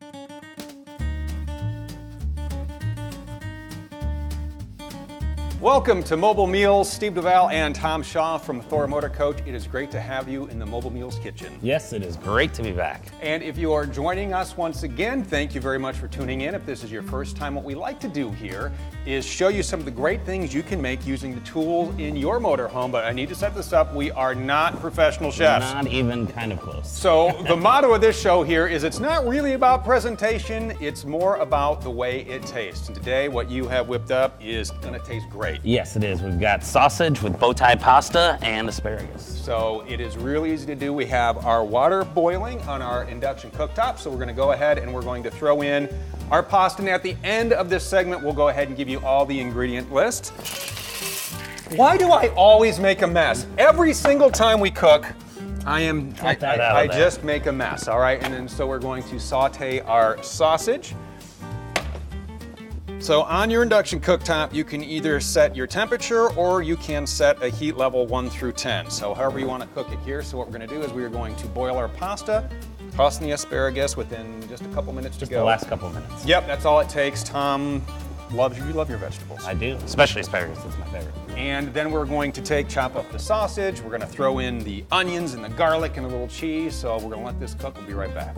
Thank you. Welcome to Mobile Meals. Steve Duval and Tom Shaw from Thor Motor Coach. It is great to have you in the Mobile Meals kitchen. Yes, it is great to be back. And if you are joining us once again, thank you very much for tuning in. If this is your first time, what we like to do here is show you some of the great things you can make using the tools in your motorhome. But I need to set this up. We are not professional chefs. Not even kind of close. So the motto of this show here is it's not really about presentation, it's more about the way it tastes. And today what you have whipped up is gonna taste great. Yes, it is. We've got sausage with bow tie pasta and asparagus. So it is really easy to do. We have our water boiling on our induction cooktop. So we're gonna go ahead and we're going to throw in our pasta. And at the end of this segment, we'll go ahead and give you all the ingredient list. Why do I always make a mess? Every single time we cook, I am, I, I- I just make a mess, all right? And then so we're going to saute our sausage. So on your induction cooktop, you can either set your temperature or you can set a heat level 1 through 10. So however you want to cook it here. So what we're going to do is we are going to boil our pasta, toss in the asparagus within just a couple minutes to The go. The last couple minutes. Yep, that's all it takes. Tom loves you. You love your vegetables. I do, especially asparagus. It's my favorite. And then we're going to take, chop up the sausage. We're going to throw in the onions and the garlic and a little cheese. So we're going to let this cook. We'll be right back.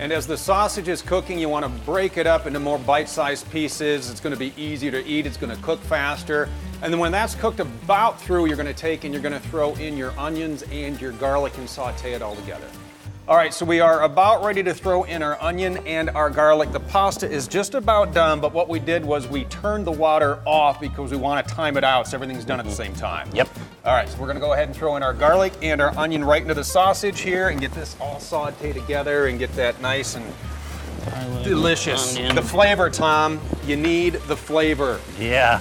And as the sausage is cooking, you want to break it up into more bite-sized pieces. It's going to be easier to eat. It's going to cook faster. And then when that's cooked about through, you're going to take and you're going to throw in your onions and your garlic and saute it all together. All right, so we are about ready to throw in our onion and our garlic. The pasta is just about done, but what we did was we turned the water off because we want to time it out so everything's done at the mm-hmm. same time. Yep. All right, so we're gonna go ahead and throw in our garlic and our onion right into the sausage here and get this all sauteed together and get that nice and delicious. Onion. The flavor, Tom, you need the flavor. Yeah.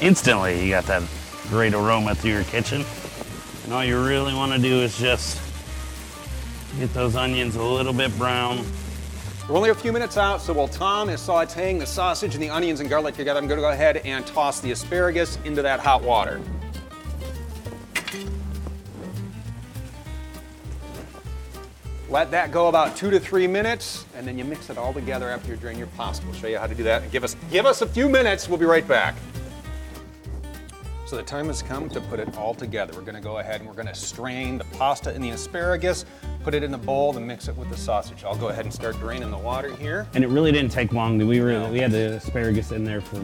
Instantly, you got that great aroma through your kitchen. And all you really want to do is just get those onions a little bit brown. We're only a few minutes out, so while Tom is sauteing the sausage and the onions and garlic together, I'm gonna go ahead and toss the asparagus into that hot water. Let that go about two to three minutes, and then you mix it all together after you drain your pasta. We'll show you how to do that. Give us, give us a few minutes, we'll be right back. So the time has come to put it all together. We're gonna go ahead and we're gonna strain the pasta and the asparagus, put it in the bowl, and mix it with the sausage. I'll go ahead and start draining the water here. And it really didn't take long. We were we had the asparagus in there for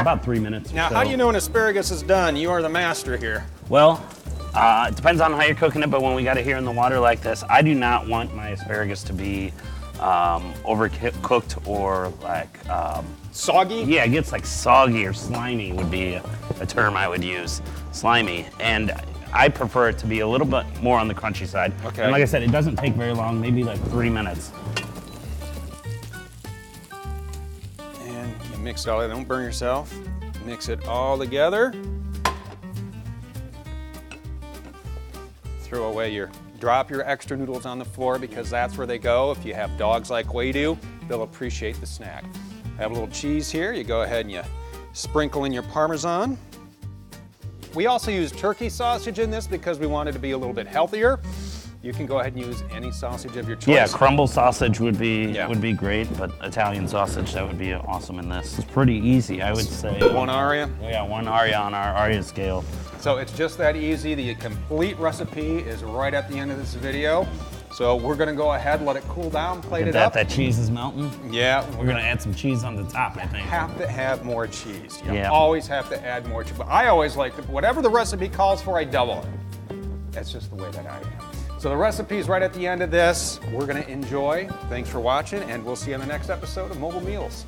about three minutes. or Now, so. how do you know an asparagus is done? You are the master here. Well, uh, it depends on how you're cooking it, but when we got it here in the water like this, I do not want my asparagus to be um, overcooked or like, um, Soggy? yeah, it gets like soggy or slimy would be a, term I would use. Slimy. And I prefer it to be a little bit more on the crunchy side. Okay. And like I said, it doesn't take very long, maybe like three minutes. And you mix it all, don't burn yourself. Mix it all together. Throw away your, drop your extra noodles on the floor because that's where they go. If you have dogs like we do, they'll appreciate the snack. I have a little cheese here. You go ahead and you sprinkle in your Parmesan. We also use turkey sausage in this because we want it to be a little bit healthier. You can go ahead and use any sausage of your choice. Yeah, crumble sausage would be Yeah. would be great, but Italian sausage that would be awesome in this. It's pretty easy, I would say. One aria. Yeah, one aria on our aria scale. So it's just that easy. The complete recipe is right at the end of this video. So we're gonna go ahead, let it cool down, plate Get it that, up. that cheese is melting. yeah, We're gonna add some cheese on the top, I think. have to have more cheese. You Yeah. always have to add more cheese. But I always like to, whatever the recipe calls for, I double it. That's just the way that I am. So the recipe's right at the end of this. We're gonna enjoy. Thanks for watching, and we'll see you on the next episode of Mobile Meals.